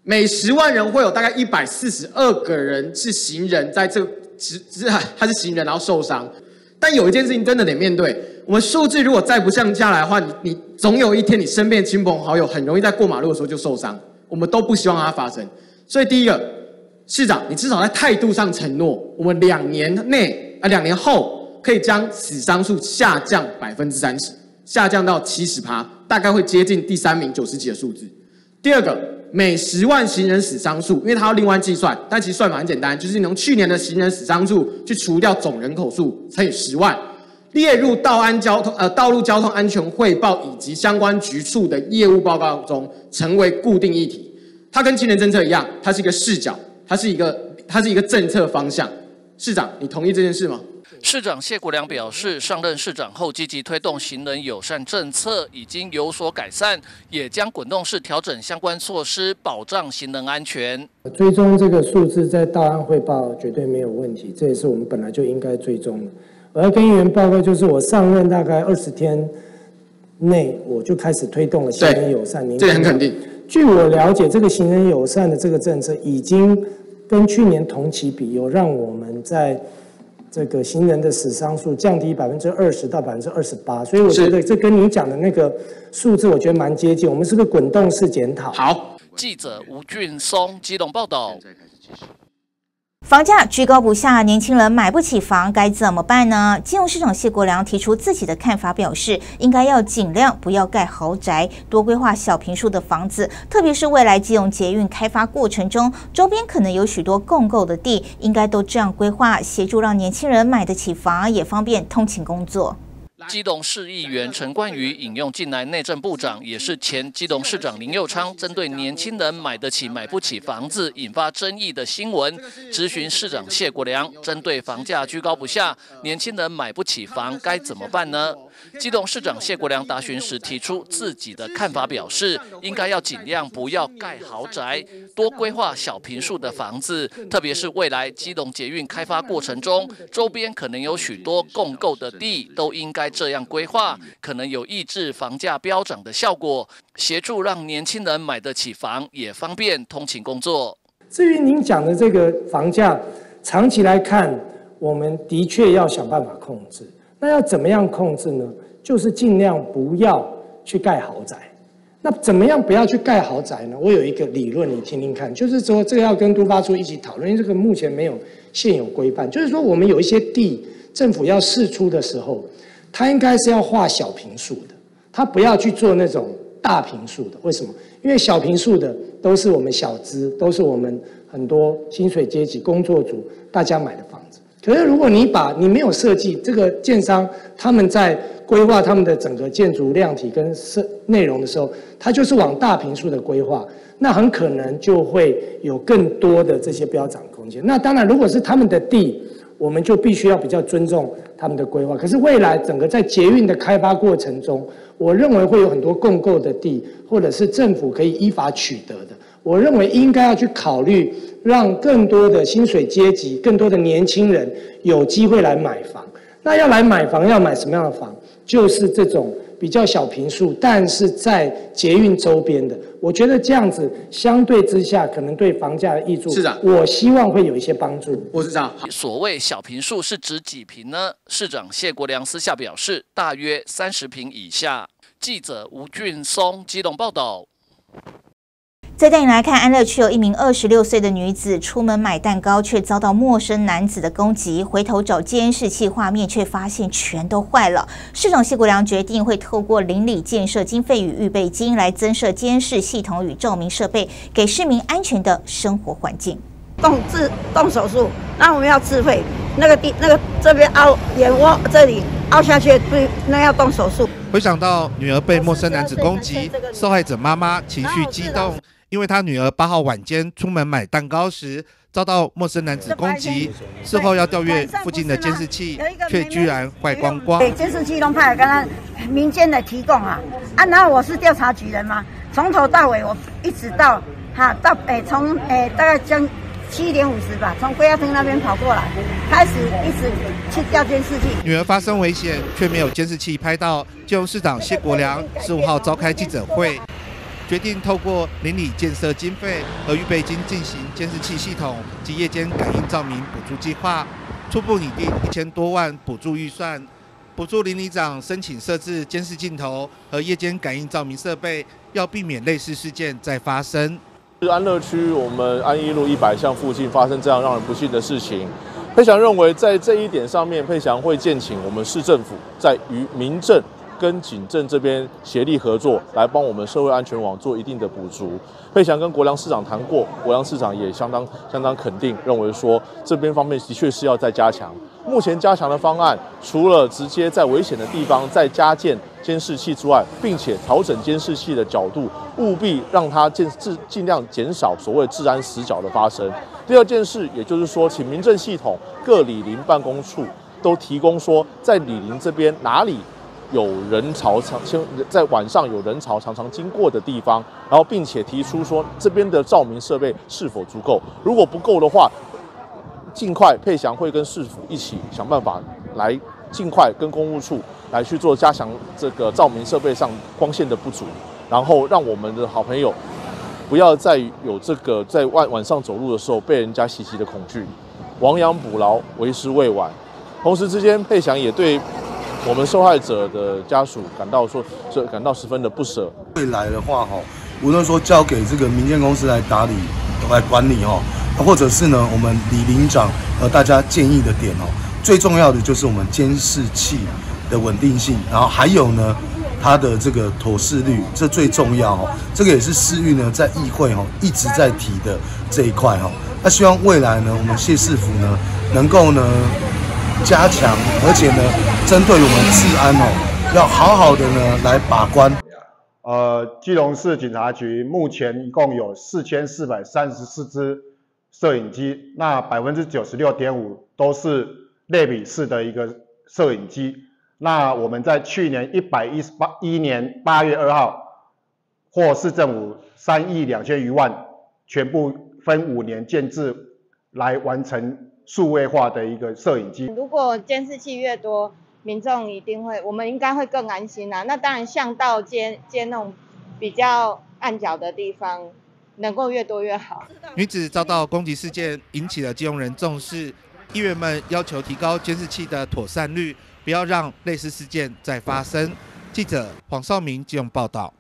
每十万人会有大概一百四十二个人是行人，在这只只他是行人，然后受伤。但有一件事情真的得面对，我们数字如果再不降下来的话，你你总有一天你身边亲朋好友很容易在过马路的时候就受伤，我们都不希望它发生。所以第一个，市长，你至少在态度上承诺，我们两年内啊两年后可以将死伤数下降百分之三十。下降到七十趴，大概会接近第三名九十几的数字。第二个，每十万行人死伤数，因为它要另外计算，但其实算法很简单，就是你从去年的行人死伤数去除掉总人口数乘以十万，列入道安交通呃道路交通安全汇报以及相关局处的业务报告中，成为固定议题。它跟青年政策一样，它是一个视角，它是一个它是一个政策方向。市长，你同意这件事吗？市长谢国良表示，上任市长后积极推动行人友善政策，已经有所改善，也将滚动式调整相关措施，保障行人安全。追踪这个数字在大案汇报绝对没有问题，这也是我们本来就应该追踪的。我要跟议员报告，就是我上任大概二十天内，我就开始推动了行人友善。这很肯定。据我了解，这个行人友善的这个政策，已经跟去年同期比，有让我们在。这个行人的死伤数降低百分之二十到百分之二十八，所以我觉得这跟你讲的那个数字，我觉得蛮接近。我们是不是滚动式检讨？好，记者吴俊松机动报道。房价居高不下，年轻人买不起房，该怎么办呢？金融市场谢国良提出自己的看法，表示应该要尽量不要盖豪宅，多规划小平数的房子，特别是未来金融捷运开发过程中，周边可能有许多共购的地，应该都这样规划，协助让年轻人买得起房，也方便通勤工作。基隆市议员陈冠宇引用近来内政部长，也是前基隆市长林佑昌针对年轻人买得起买不起房子引发争议的新闻，咨询市长谢国良，针对房价居高不下，年轻人买不起房该怎么办呢？基隆市长谢国良答询时提出自己的看法，表示应该要尽量不要盖豪宅，多规划小平数的房子，特别是未来基隆捷运开发过程中，周边可能有许多共购的地，都应该这样规划，可能有抑制房价飙涨的效果，协助让年轻人买得起房，也方便通勤工作。至于您讲的这个房价，长期来看，我们的确要想办法控制。那要怎么样控制呢？就是尽量不要去盖豪宅。那怎么样不要去盖豪宅呢？我有一个理论，你听听看。就是说，这个要跟都发处一起讨论，因为这个目前没有现有规范。就是说，我们有一些地，政府要释出的时候，它应该是要划小平数的，它不要去做那种大平数的。为什么？因为小平数的都是我们小资，都是我们很多薪水阶级、工作族大家买的。可是，如果你把你没有设计这个建商，他们在规划他们的整个建筑量体跟设内容的时候，他就是往大平数的规划，那很可能就会有更多的这些标涨空间。那当然，如果是他们的地，我们就必须要比较尊重他们的规划。可是未来整个在捷运的开发过程中，我认为会有很多共购的地，或者是政府可以依法取得的。我认为应该要去考虑。让更多的薪水阶级、更多的年轻人有机会来买房。那要来买房，要买什么样的房？就是这种比较小平数，但是在捷运周边的。我觉得这样子相对之下，可能对房价的益助，市长，我希望会有一些帮助。我市长，所谓小平数是指几平呢？市长谢国良私下表示，大约三十平以下。记者吴俊松机动报道。再带你来看，安乐区有一名二十六岁的女子出门买蛋糕，却遭到陌生男子的攻击。回头找监视器画面，却发现全都坏了。市长谢国良决定会透过邻里建设经费与预备金来增设监视系统与照明设备，给市民安全的生活环境。动智动手术，那我们要自费。那个地那个这边凹眼窝这里凹下去，对，那要动手术。回想到女儿被陌生男子攻击，受害者妈妈情绪激动。因为他女儿八号晚间出门买蛋糕时遭到陌生男子攻击，事后要调阅附近的监视器，却居然坏光光。监视器都派刚刚民间的提供啊啊！然后我是调查局人嘛，从头到尾我一直到哈到诶从诶大概将七点五十吧，从龟亚村那边跑过来，开始一直去调监视器。女儿发生危险却没有监视器拍到，就用市长谢国良十五号召开记者会。决定透过邻里建设经费和预备金进行监视器系统及夜间感应照明补助计划，初步拟定一千多万补助预算，补助邻里长申请设置监视镜头和夜间感应照明设备，要避免类似事件再发生。安乐区我们安一路一百巷附近发生这样让人不幸的事情，佩祥认为在这一点上面，佩祥会建请我们市政府在于民政。跟警政这边协力合作，来帮我们社会安全网做一定的补足。佩祥跟国良市长谈过，国良市长也相当相当肯定，认为说这边方面的确是要再加强。目前加强的方案，除了直接在危险的地方再加建监视器之外，并且调整监视器的角度，务必让它尽尽尽量减少所谓治安死角的发生。第二件事，也就是说，请民政系统各里林办公处。都提供说，在李林这边哪里有人潮常在晚上有人潮常常经过的地方，然后并且提出说这边的照明设备是否足够，如果不够的话，尽快佩祥会跟市府一起想办法来尽快跟公务处来去做加强这个照明设备上光线的不足，然后让我们的好朋友不要再有这个在外晚上走路的时候被人家袭击的恐惧。亡羊补牢，为时未晚。同时之间，佩祥也对我们受害者的家属感到说，这感到十分的不舍。未来的话，哈，无论说交给这个民间公司来打理、来管理，哈，或者是呢，我们李林长和大家建议的点，哦，最重要的就是我们监视器的稳定性，然后还有呢，它的这个妥适率，这最重要，哦。这个也是市域呢在议会，哈，一直在提的这一块，哈。那希望未来呢，我们谢市府呢，能够呢加强，而且呢，针对我们治安哦，要好好的呢来把关。呃，基隆市警察局目前一共有四千四百三十四支摄影机，那百分之九十六点五都是类比式的一个摄影机。那我们在去年一百一十八一年八月二号，获市政府三亿两千余万，全部。分五年建制来完成数位化的一个摄影机。如果监视器越多，民众一定会，我们应该会更安心啊。那当然，巷道街街那种比较暗角的地方，能够越多越好。女子遭到攻击事件引起了金融人重视，议员们要求提高监视器的妥善率，不要让类似事件再发生。记者黄少明金融报道。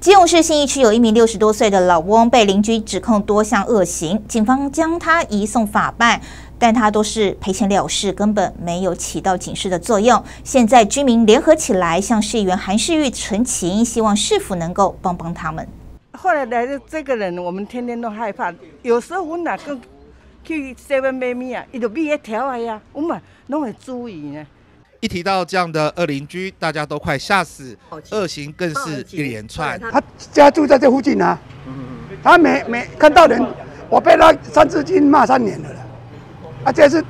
基隆市信义区有一名六十多岁的老翁被邻居指控多项恶行，警方将他移送法办，但他都是赔钱了事，根本没有起到警示的作用。现在居民联合起来向市议员韩世玉陈情，希望市府能够帮帮他们。后来来的这个人，我们天天都害怕，有时候我哪个去 seven 买米啊，伊就米一条啊呀，我们拢会注意呢。一提到这样的恶邻居，大家都快吓死，恶行更是一连串。他家住在这附近啊，他每每看到人，我被他三字经骂三年了了。啊，这次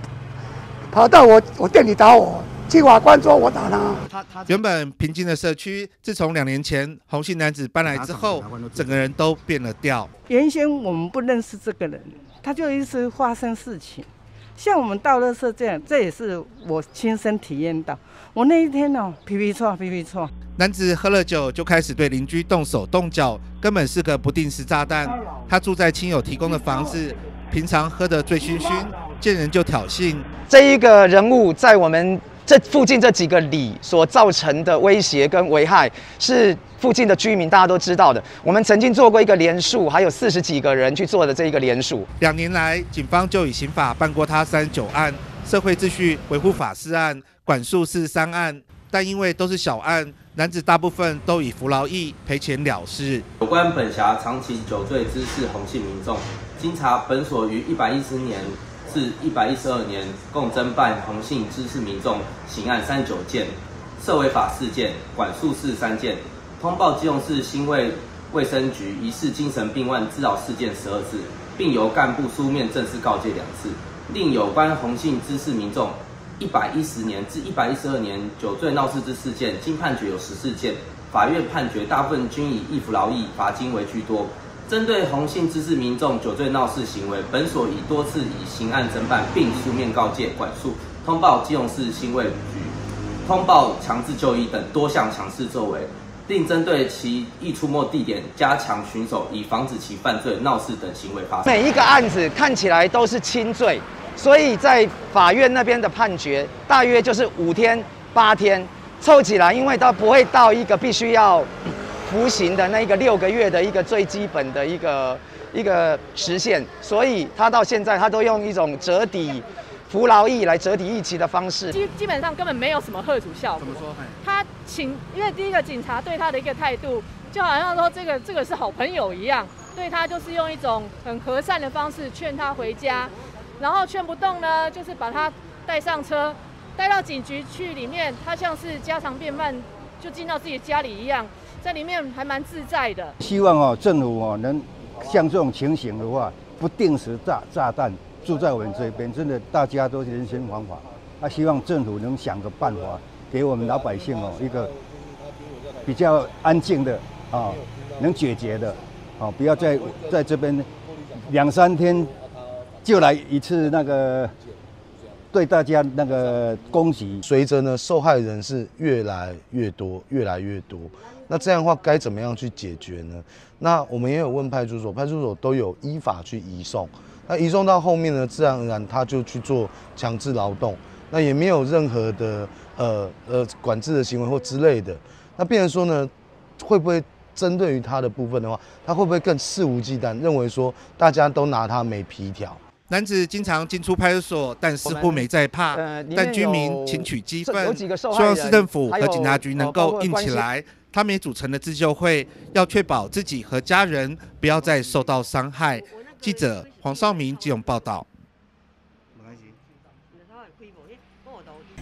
跑到我我店里打我，去法官说我打他。原本平静的社区，自从两年前红姓男子搬来之后，整个人都变了调。原先我们不认识这个人，他就一直发生事情。像我们倒垃圾这样，这也是我亲身体验到。我那一天哦，皮皮错，皮皮错。男子喝了酒就开始对邻居动手动脚，根本是个不定时炸弹。他住在亲友提供的房子，平常喝得醉醺醺，见人就挑衅。这一个人物在我们。这附近这几个里所造成的威胁跟危害，是附近的居民大家都知道的。我们曾经做过一个连署，还有四十几个人去做的这一个连署。两年来，警方就以刑法办过他三十九案，社会秩序维护法事案管束四十三案，但因为都是小案，男子大部分都以服劳役赔钱了事。有关本辖长期酒醉滋事红姓民众，经查本所于一百一十年。至一百一十二年，共侦办同姓知识民众刑案三九件，涉违法四件，管束事三件，通报基隆市新卫卫生局疑似精神病患滋扰事件十二次，并由干部书面正式告诫两次。另有关红姓知识民众一百一十年至一百一十二年酒醉闹事之事件，经判决有十四件，法院判决大部分均以易服劳役、罚金为居多。针对红姓知识民众酒醉闹事行为，本所已多次以刑案侦办，并书面告诫、管束、通报基隆市新卫局、通报强制就医等多项强势作为，并针对其易出没地点加强巡守，以防止其犯罪闹事等行为发生。每一个案子看起来都是轻罪，所以在法院那边的判决大约就是五天、八天，凑起来，因为它不会到一个必须要。服刑的那个六个月的一个最基本的一个一个时限，所以他到现在他都用一种折抵服劳役来折抵役期的方式，基基本上根本没有什么贺主效果。怎么说？他请，因为第一个警察对他的一个态度，就好像说这个这个是好朋友一样，对他就是用一种很和善的方式劝他回家，然后劝不动呢，就是把他带上车，带到警局去里面，他像是家常便饭，就进到自己家里一样。在里面还蛮自在的。希望哦，政府哦能像这种情形的话，不定时炸炸弹住在我们这边，真的大家都人心惶惶。他希望政府能想个办法，给我们老百姓哦一个比较安静的啊，能解决的，啊，不要在在这边两三天就来一次那个对大家那个攻击。随着呢，受害人是越来越多，越来越多。那这样的话该怎么样去解决呢？那我们也有问派出所，派出所都有依法去移送。那移送到后面呢，自然而然他就去做强制劳动。那也没有任何的呃呃管制的行为或之类的，那变成说呢，会不会针对于他的部分的话，他会不会更肆无忌惮，认为说大家都拿他没皮条？男子经常进出派出所，但似乎没在怕。但居民请取激愤，希望市政府和警察局能够硬起来。他们也组成了自救会，要确保自己和家人不要再受到伤害。记者黄少明基隆报道。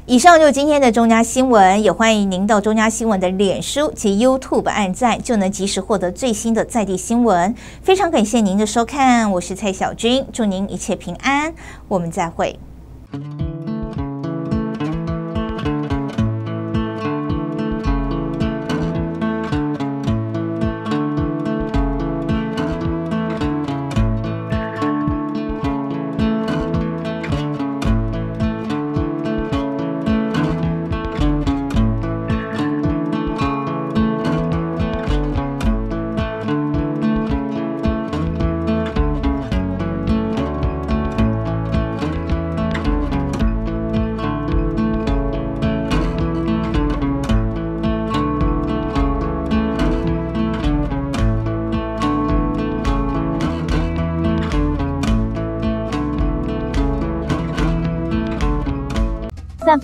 以上就是今天的中嘉新闻，也欢迎您到中嘉新闻的脸书及 YouTube 按赞，就能及时获得最新的在地新闻。非常感谢您的收看，我是蔡小军，祝您一切平安，我们再会。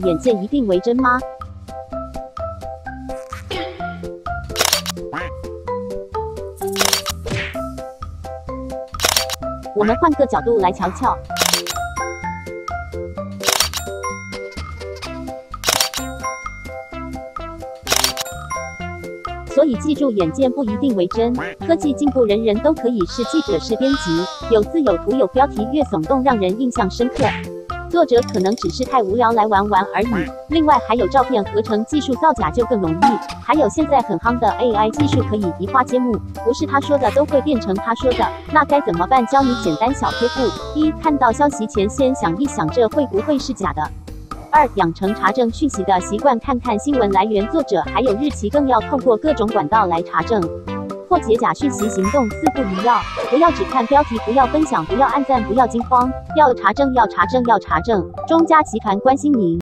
眼见一定为真吗？我们换个角度来瞧瞧。所以记住，眼见不一定为真。科技进步，人人都可以是记者、是编辑，有字有图有标题，越耸动让人印象深刻。作者可能只是太无聊来玩玩而已。另外还有照片合成技术造假就更容易。还有现在很夯的 AI 技术，可以移花接木，不是他说的都会变成他说的。那该怎么办？教你简单小贴布：一、看到消息前先想一想，这会不会是假的？二、养成查证讯息的习惯，看看新闻来源、作者还有日期，更要透过各种管道来查证。破解假讯息行动四步一要：不要只看标题，不要分享，不要按赞，不要惊慌，要查证，要查证，要查证。中嘉集团关心您。